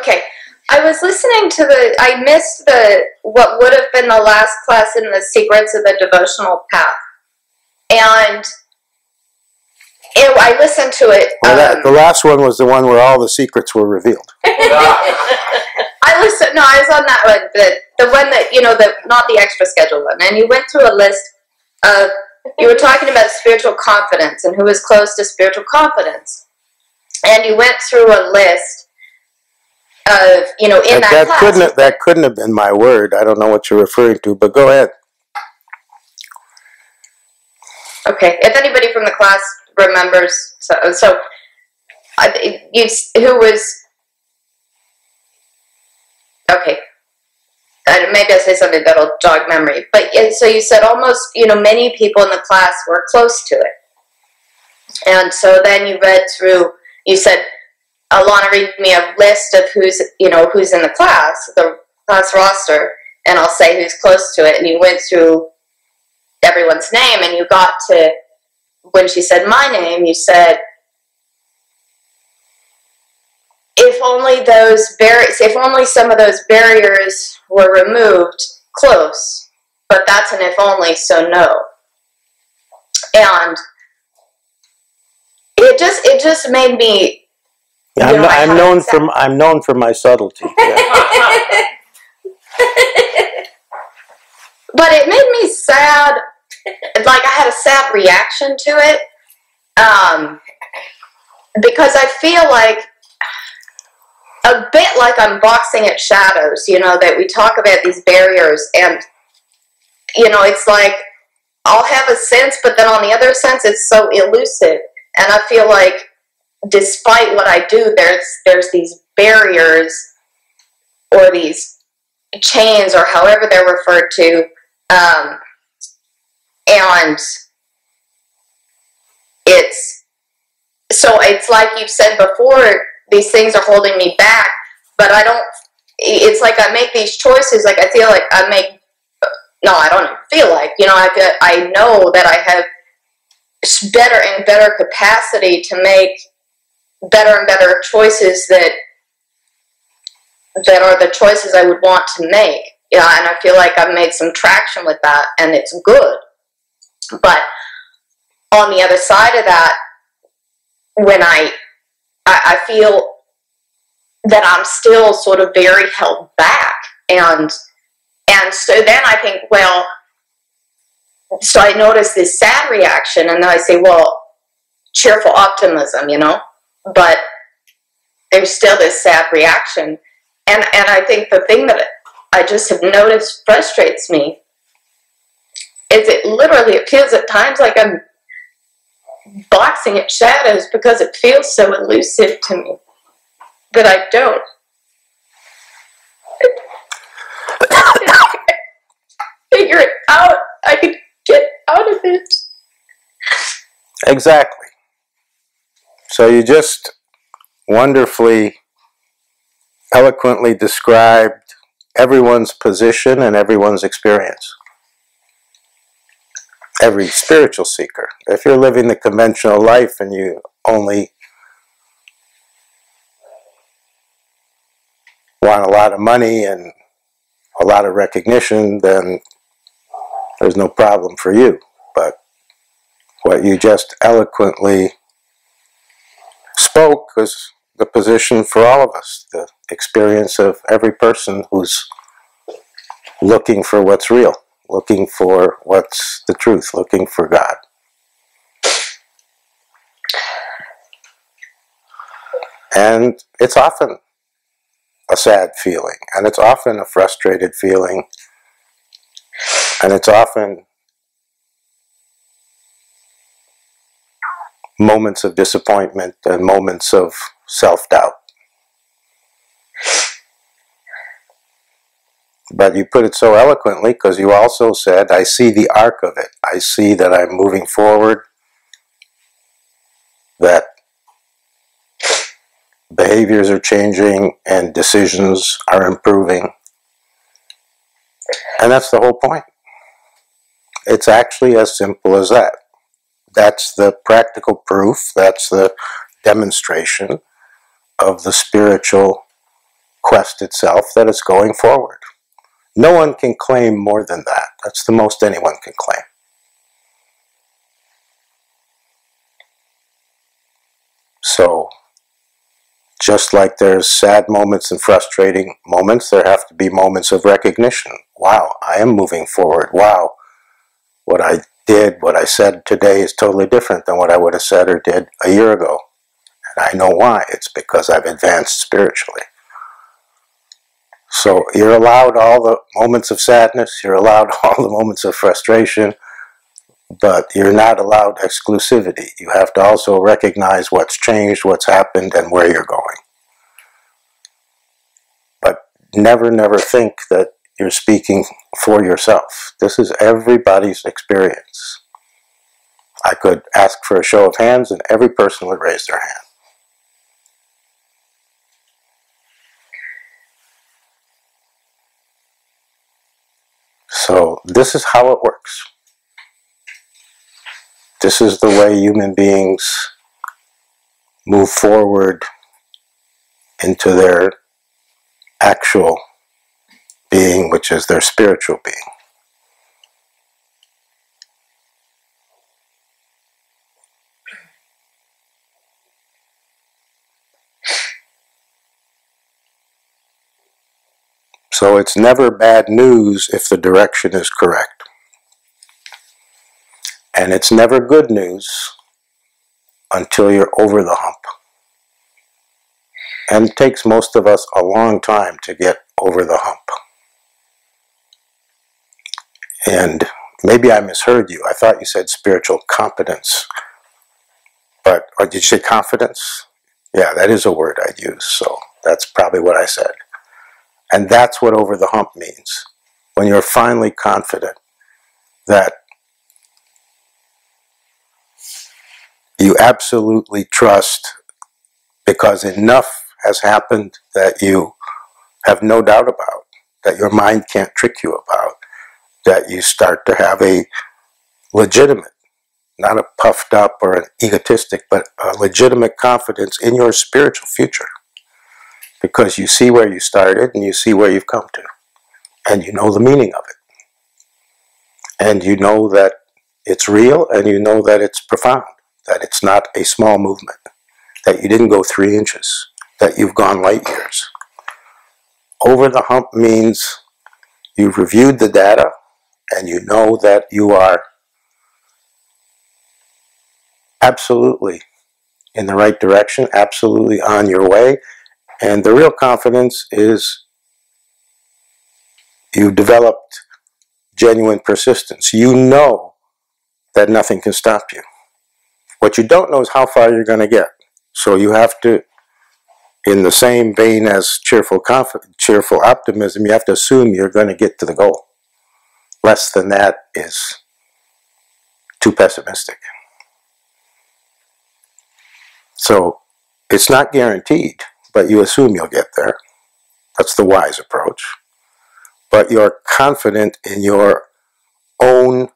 Okay. I was listening to the. I missed the what would have been the last class in the secrets of the devotional path, and it, I listened to it. Well, that, um, the last one was the one where all the secrets were revealed. I listened. No, I was on that one. The the one that you know, the not the extra schedule one. And you went through a list of. You were talking about spiritual confidence and who is close to spiritual confidence, and you went through a list of you know in that, that, that couldn't have, that couldn't have been my word. I don't know what you're referring to, but go ahead. Okay, if anybody from the class remembers, so so I- you who was okay. Uh, maybe I'll say something that'll jog memory. But so you said almost, you know, many people in the class were close to it, and so then you read through. You said, "Alana, read me a list of who's, you know, who's in the class, the class roster, and I'll say who's close to it." And you went through everyone's name and you got to when she said my name you said if only those barriers if only some of those barriers were removed close but that's an if only so no and it just it just made me I'm, I I'm known for I'm known for my subtlety. Yeah. but it made me sad like i had a sad reaction to it um, because i feel like a bit like i'm boxing at shadows you know that we talk about these barriers and you know it's like i'll have a sense but then on the other sense it's so elusive and i feel like despite what i do there's there's these barriers or these chains or however they're referred to um, and it's so it's like you've said before these things are holding me back but i don't it's like i make these choices like i feel like i make no i don't feel like you know i i know that i have better and better capacity to make better and better choices that that are the choices i would want to make. Yeah and i feel like i've made some traction with that and it's good. But on the other side of that when i i, I feel that i'm still sort of very held back and and so then i think well so i notice this sad reaction and then i say well cheerful optimism you know but there's still this sad reaction. And and i think the thing that i just have noticed frustrates me is it literally it feels at times like i'm boxing at shadows because it feels so elusive to me that i don't. Figure it out. I could get out of it. Exactly. So you just wonderfully, eloquently described everyone's position and everyone's experience. Every spiritual seeker. If you're living the conventional life and you only want a lot of money and a lot of recognition, then there's no problem for you. But what you just eloquently spoke was the position for all of us, the experience of every person who's looking for what's real, looking for what's the truth, looking for God. And it's often a sad feeling, and it's often a frustrated feeling, and it's often moments of disappointment and moments of self doubt. But you put it so eloquently because you also said, I see the arc of it. I see that I'm moving forward, that behaviors are changing and decisions are improving. And that's the whole point. It's actually as simple as that that's the practical proof, that's the demonstration of the spiritual quest itself that it's going forward. No one can claim more than that. That's the most anyone can claim. So, just like there's sad moments and frustrating moments, there have to be moments of recognition. Wow, I am moving forward. Wow, what I did, what I said today is totally different than what I would have said or did a year ago. And I know why. It's because I've advanced spiritually. So you're allowed all the moments of sadness, you're allowed all the moments of frustration, but you're not allowed exclusivity. You have to also recognize what's changed, what's happened, and where you're going. But never, never think that you're speaking for yourself. This is everybody's experience. I could ask for a show of hands, and every person would raise their hand. So, this is how it works. This is the way human beings move forward into their actual being, which is their spiritual being. So it's never bad news if the direction is correct. And it's never good news until you're over the hump. And it takes most of us a long time to get over the hump. And maybe I misheard you. I thought you said spiritual competence. But, or did you say confidence? Yeah, that is a word I'd use, so that's probably what I said. And that's what over the hump means. When you're finally confident that you absolutely trust because enough has happened that you have no doubt about, that your mind can't trick you about, that you start to have a legitimate, not a puffed up or an egotistic, but a legitimate confidence in your spiritual future because you see where you started and you see where you've come to, and you know the meaning of it. And you know that it's real and you know that it's profound, that it's not a small movement, that you didn't go three inches, that you've gone light years. Over the hump means you've reviewed the data and you know that you are absolutely in the right direction, absolutely on your way, and the real confidence is you've developed genuine persistence. You know that nothing can stop you. What you don't know is how far you're going to get. So you have to, in the same vein as cheerful cheerful optimism, you have to assume you're going to get to the goal. Less than that is too pessimistic. So it's not guaranteed but you assume you'll get there. That's the wise approach. But you're confident in your own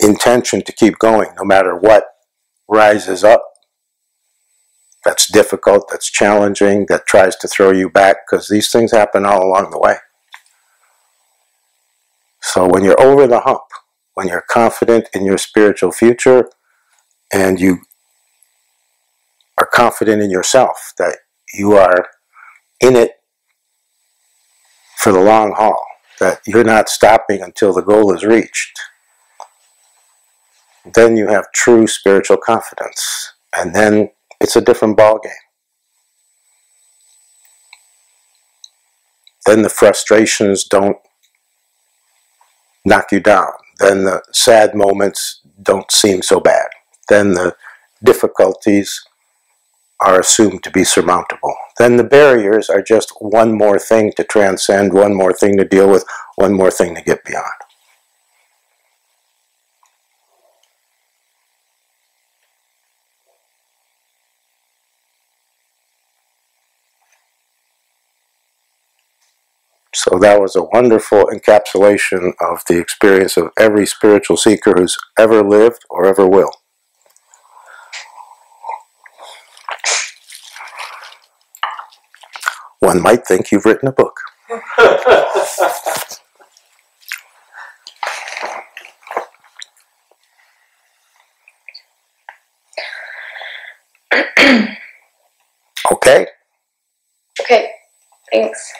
intention to keep going, no matter what rises up that's difficult, that's challenging, that tries to throw you back, because these things happen all along the way. So when you're over the hump, when you're confident in your spiritual future, and you are confident in yourself, that you are in it for the long haul, that you're not stopping until the goal is reached, then you have true spiritual confidence. And then it's a different ballgame. Then the frustrations don't knock you down. Then the sad moments don't seem so bad. Then the difficulties are assumed to be surmountable. Then the barriers are just one more thing to transcend, one more thing to deal with, one more thing to get beyond. So that was a wonderful encapsulation of the experience of every spiritual seeker who's ever lived or ever will. One might think you've written a book. okay? Okay, thanks.